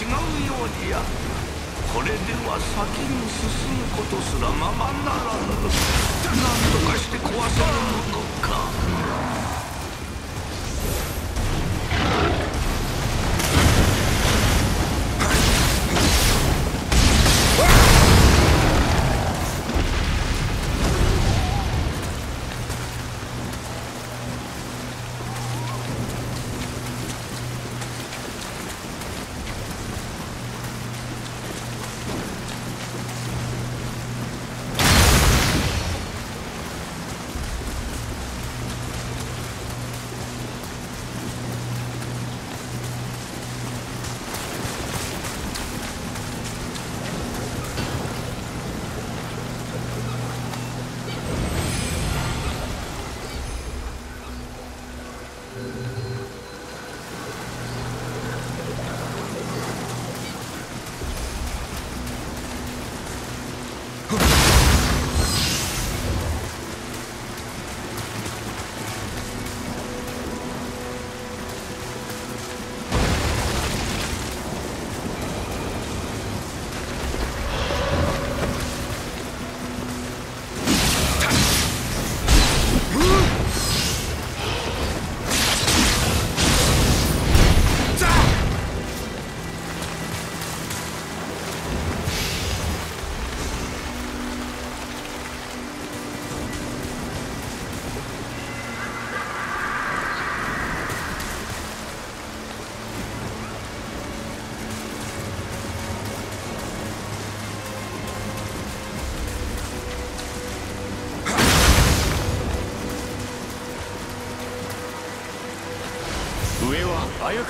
違うようじゃこれでは先に進むことすらままならぬ。何とかして壊せるの。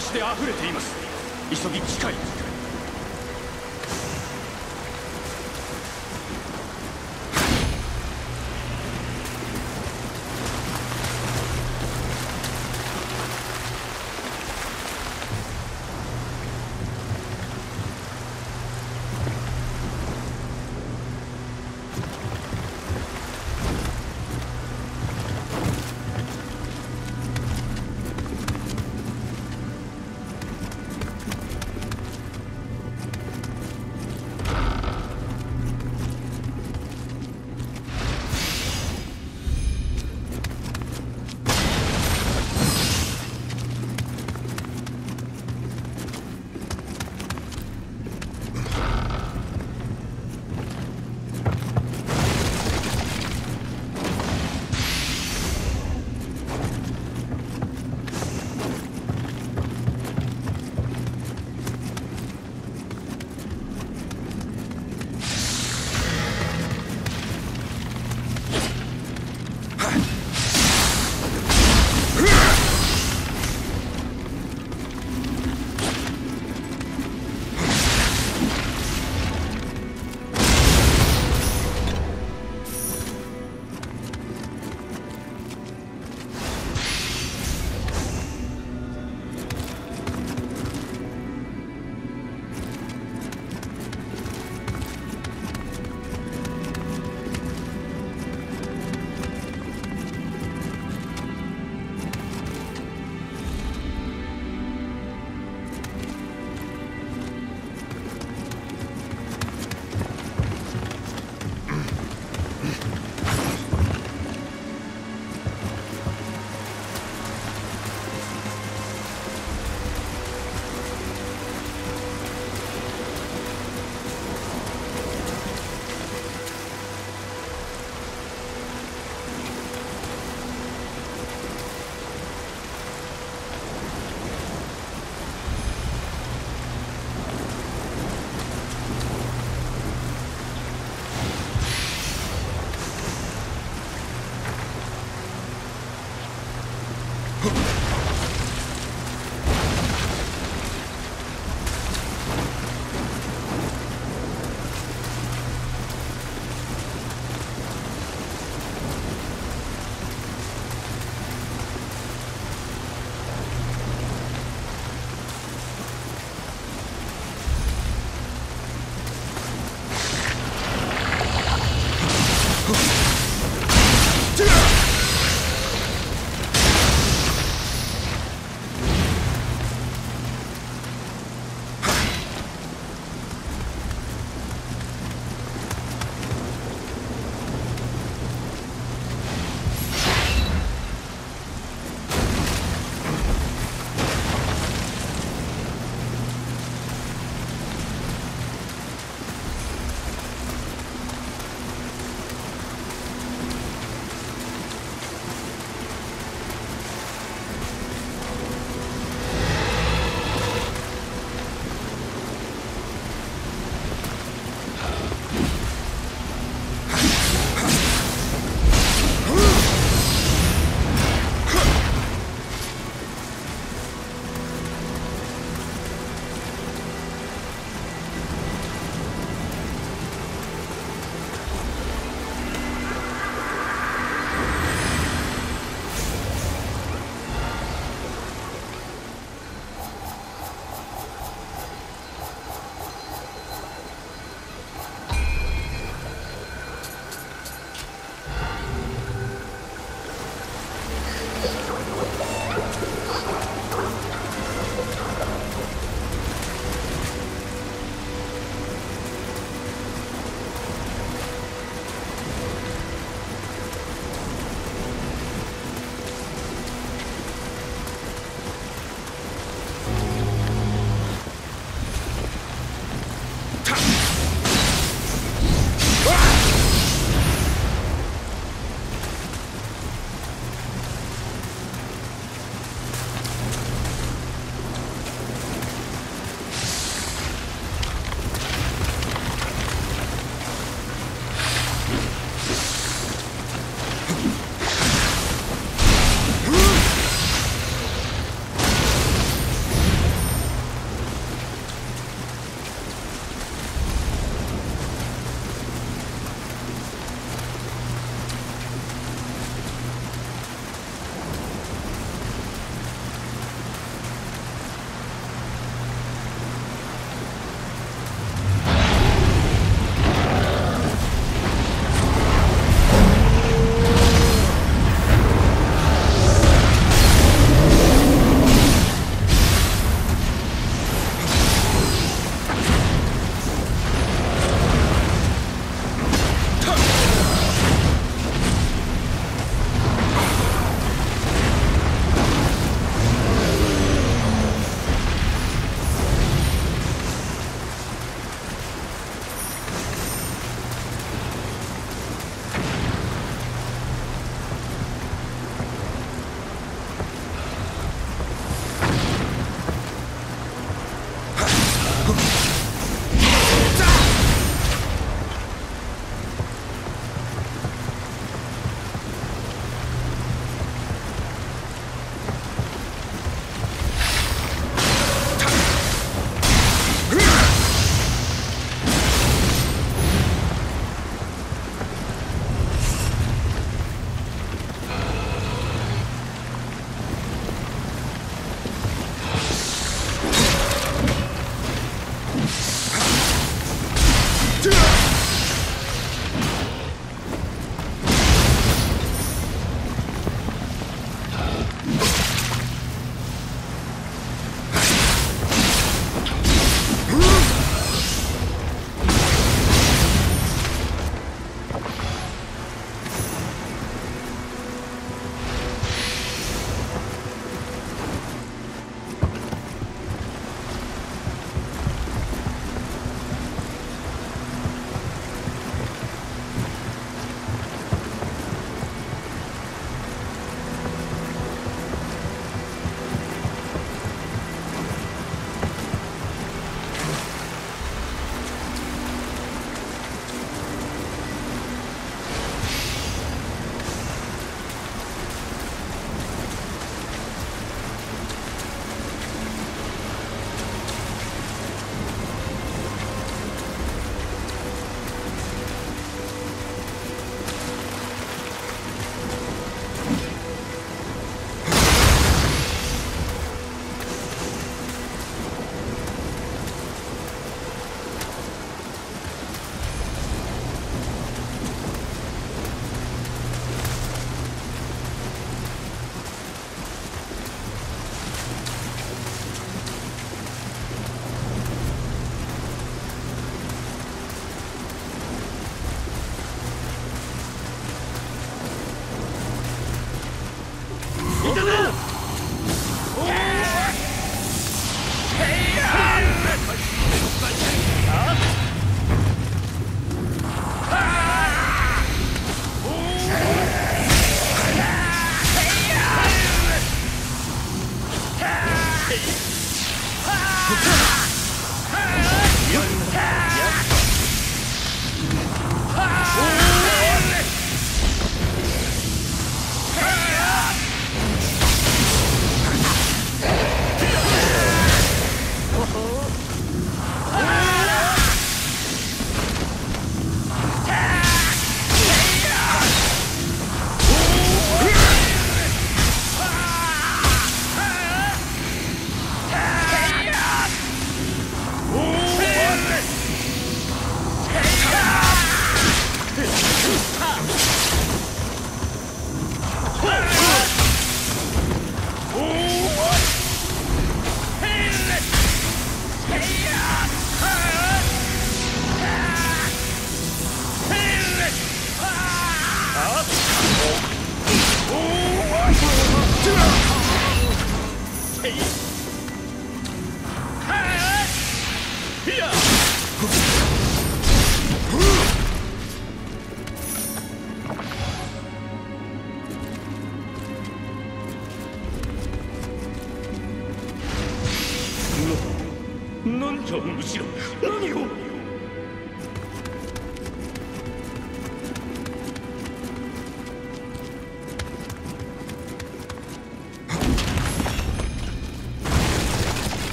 して溢れています。急ぎ近い。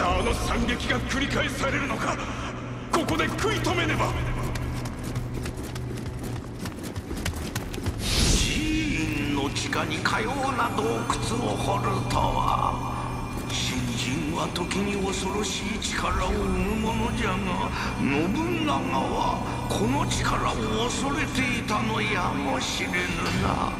たあの惨劇が繰り返されるのか？ここで食い止めねば。寺院の地下にかような洞窟を掘るとは。新人は時に恐ろしい力を生むものじゃが信長はこの力を恐れていたのやもしれぬな。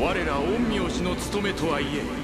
我ら陰陽師の務めとはいえ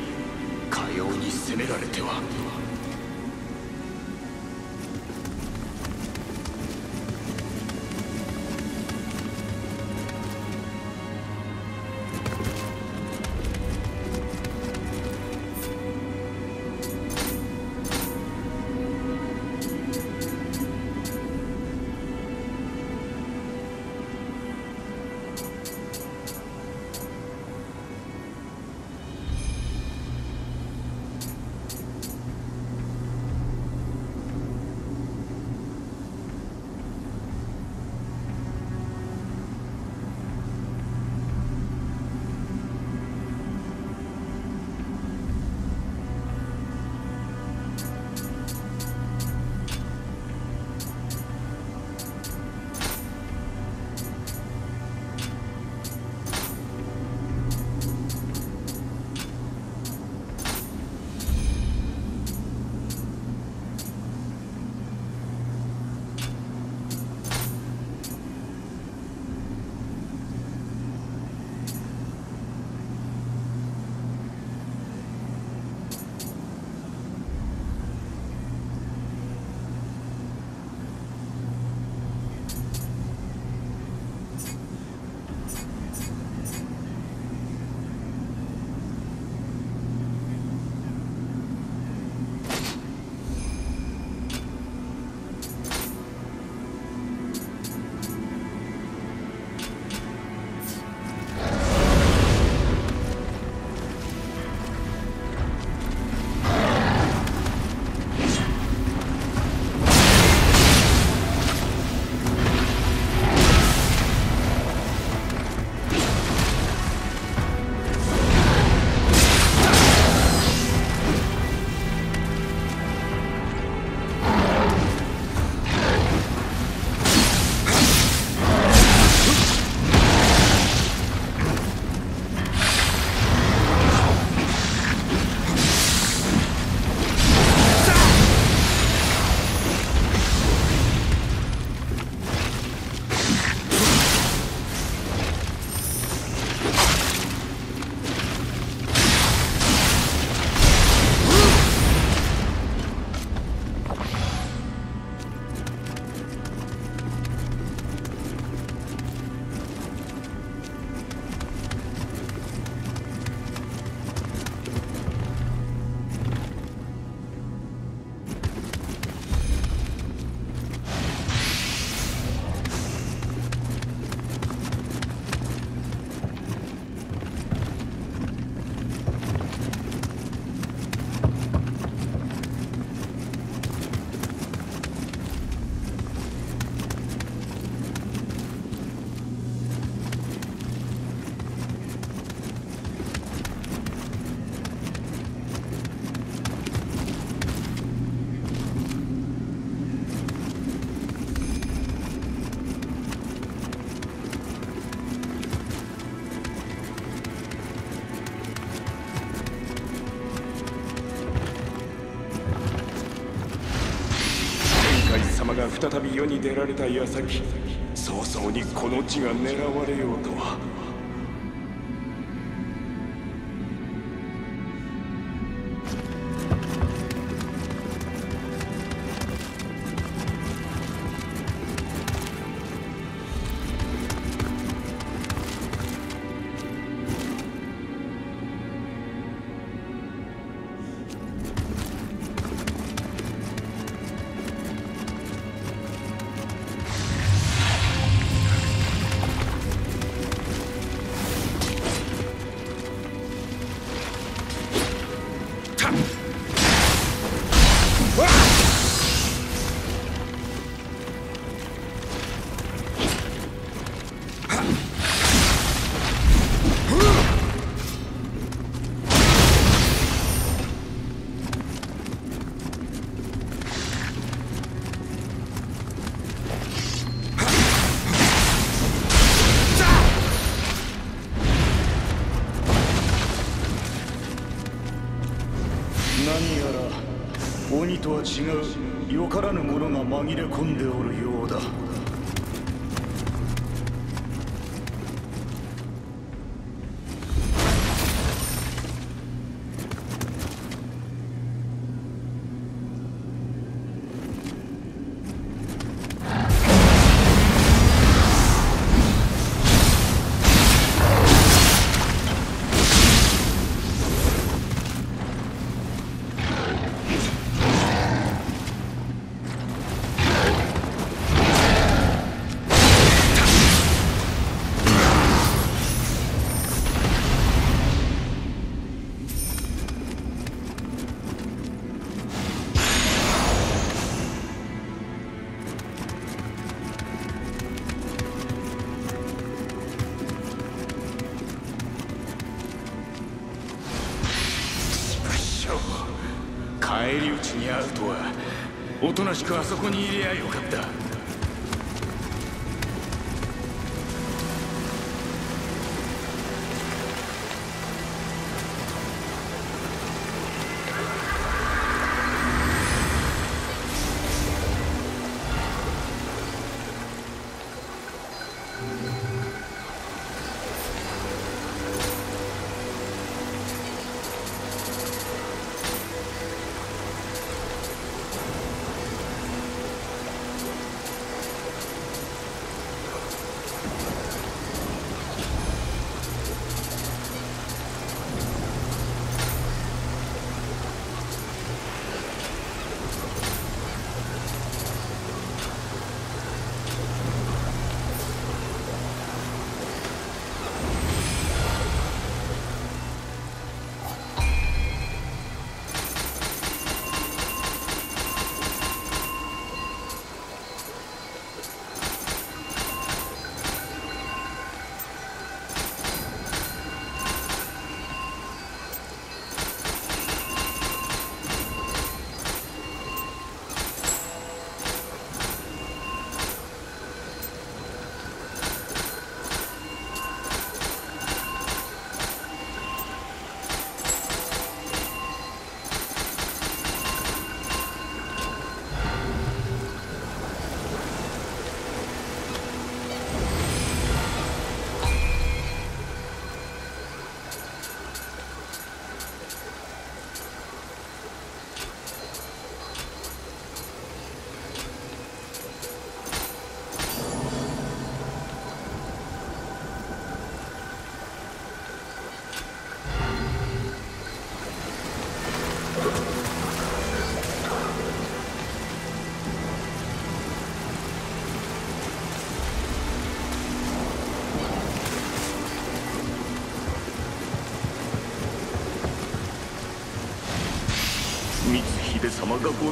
世に出られた矢先早々にこの地が狙われようとは違う。よからぬものが紛れ込んでおるようだ。しくあそこにいりゃよ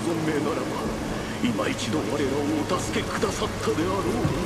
存命ならば今一度我らをお助けくださったであろう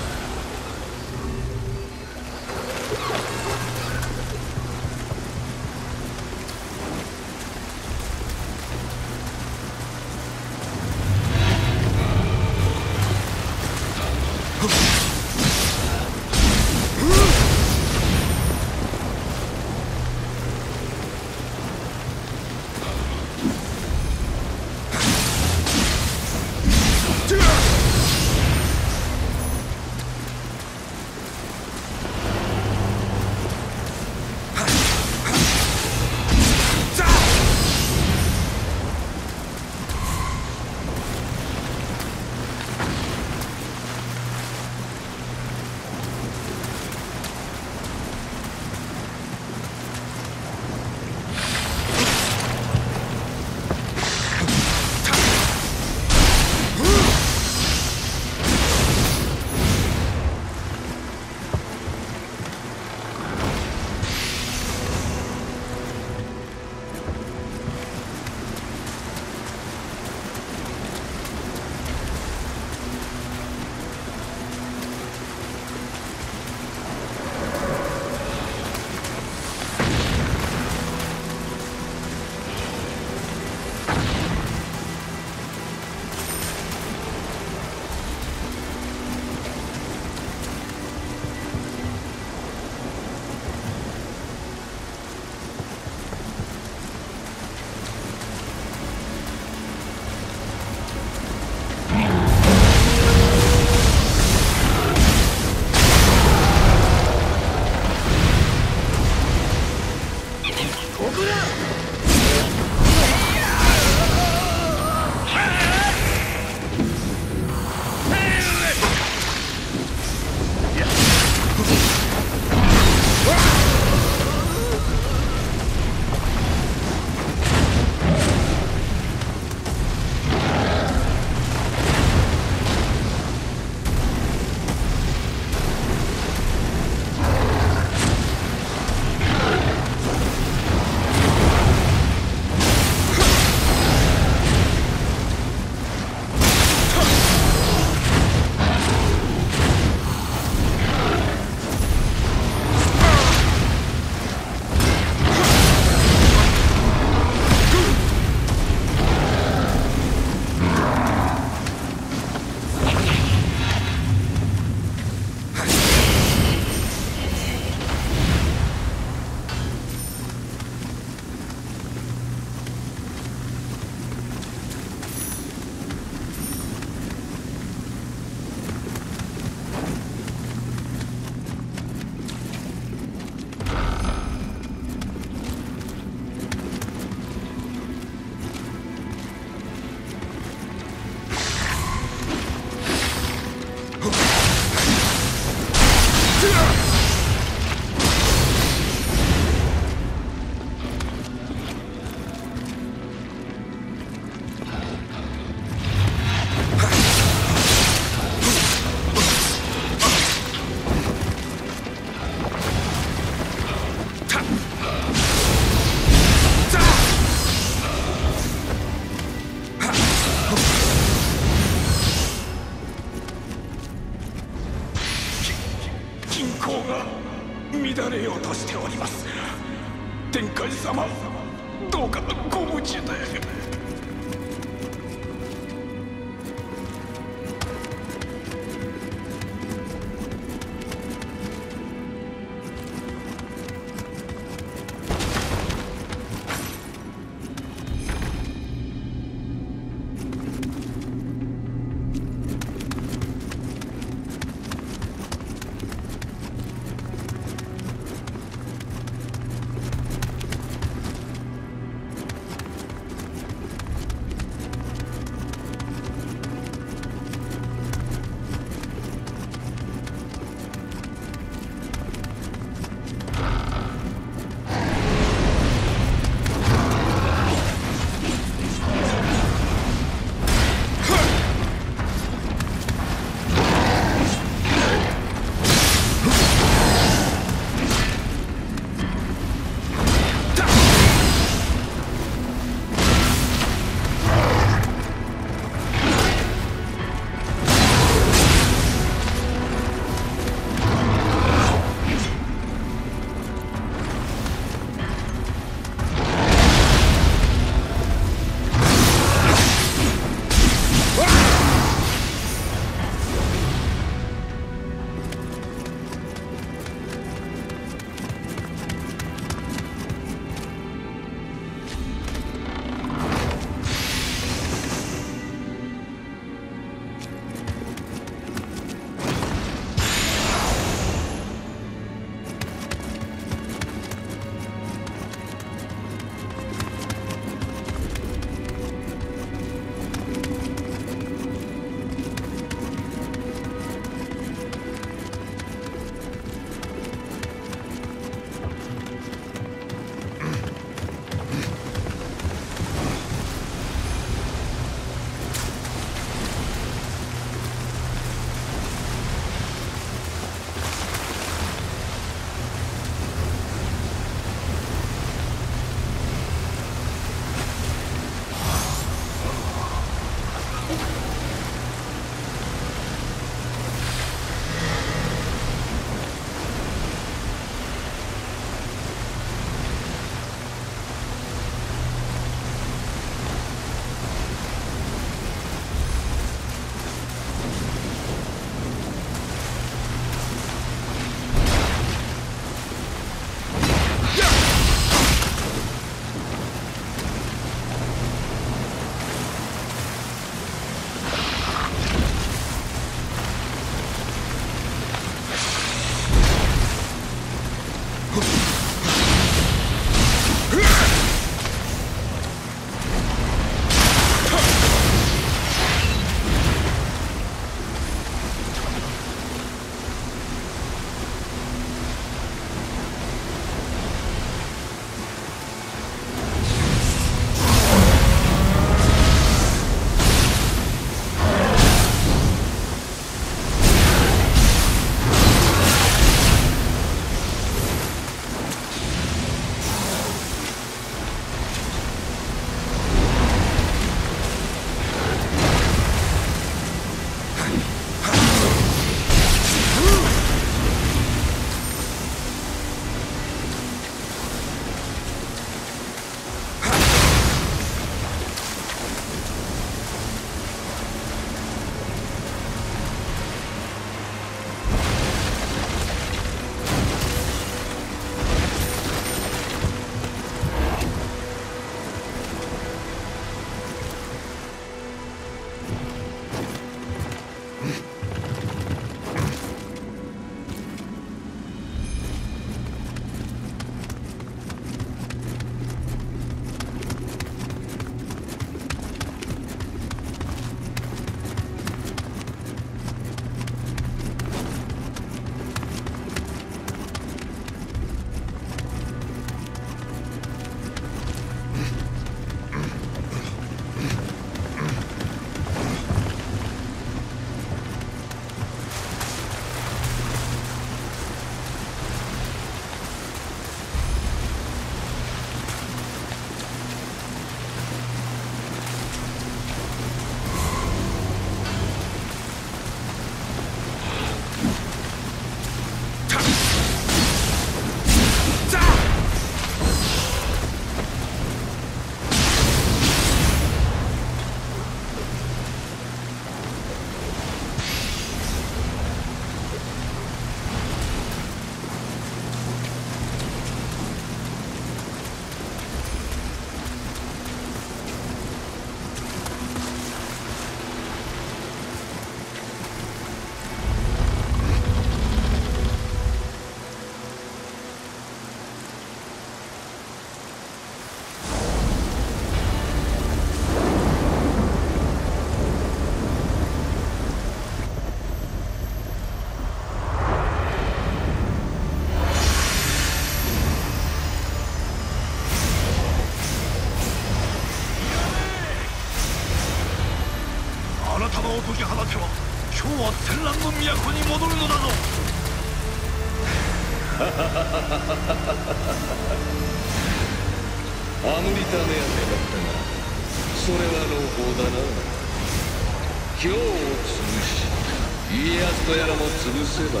せば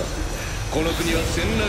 この国は戦乱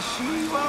魂は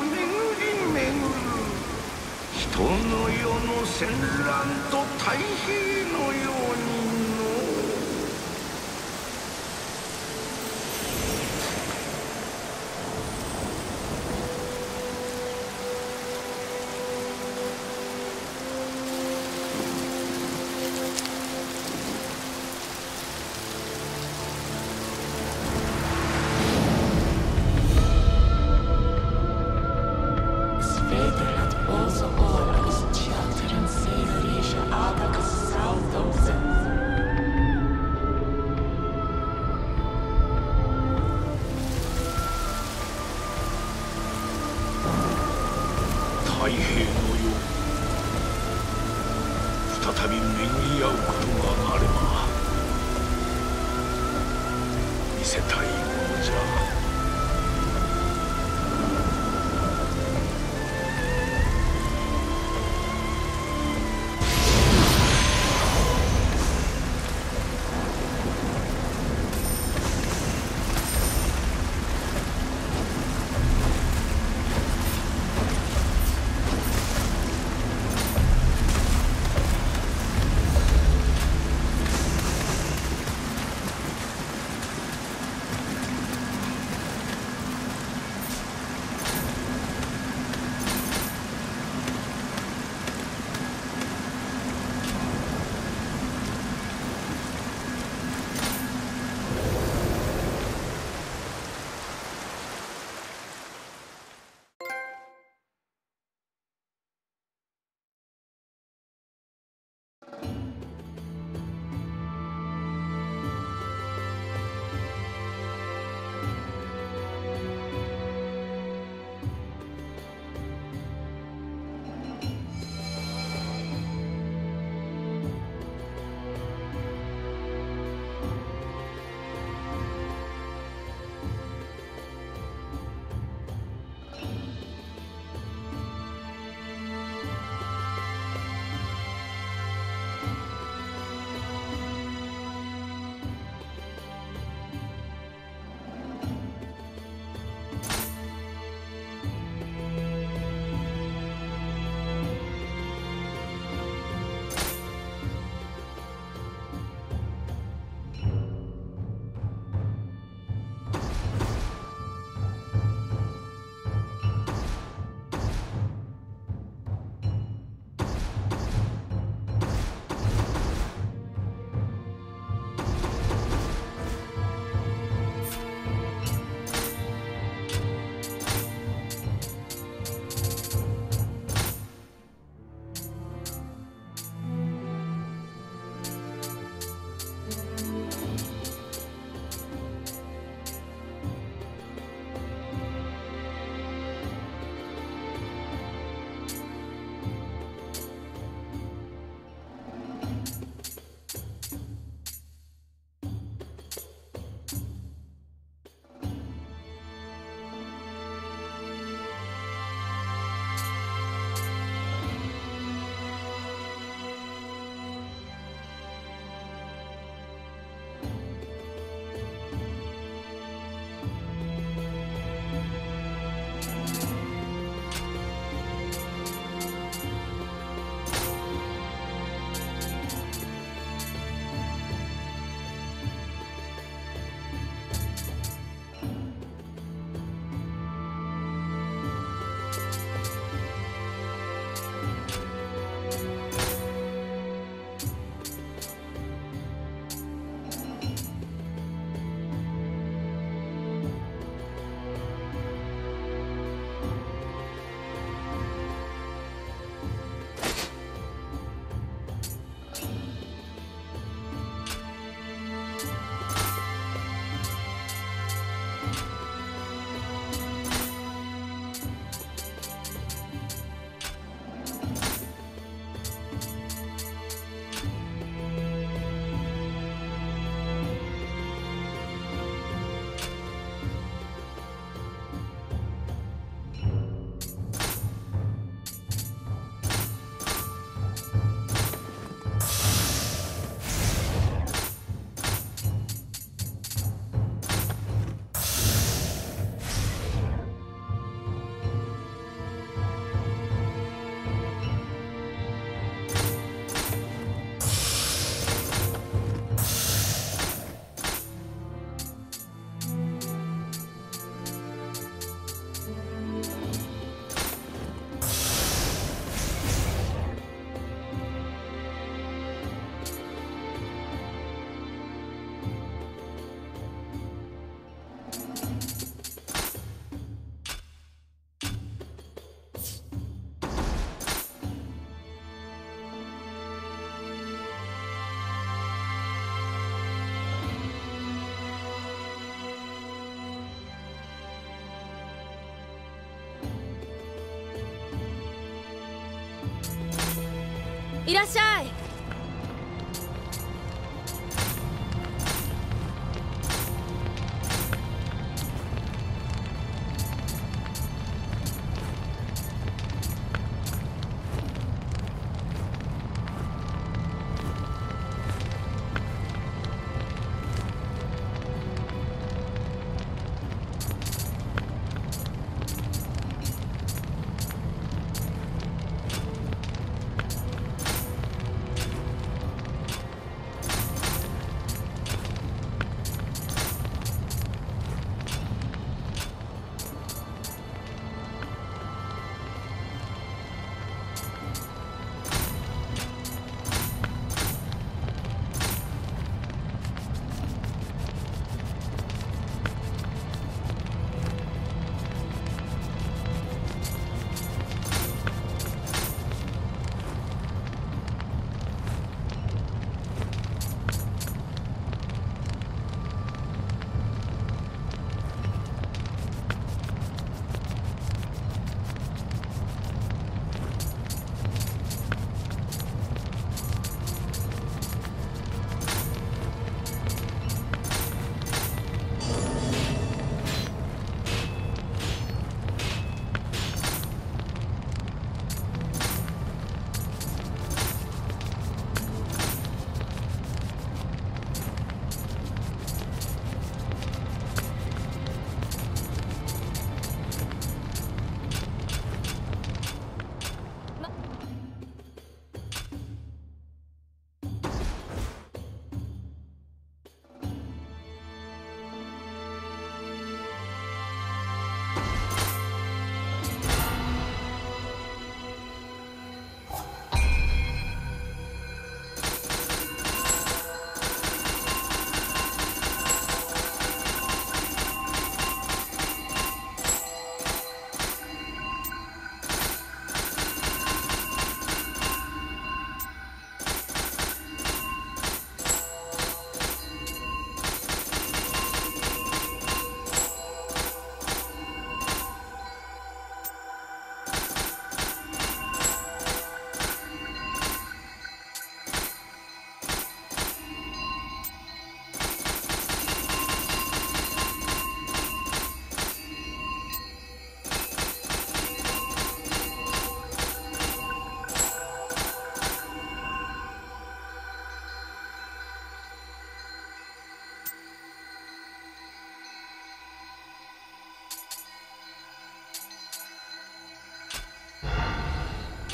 いらっしゃい。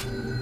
you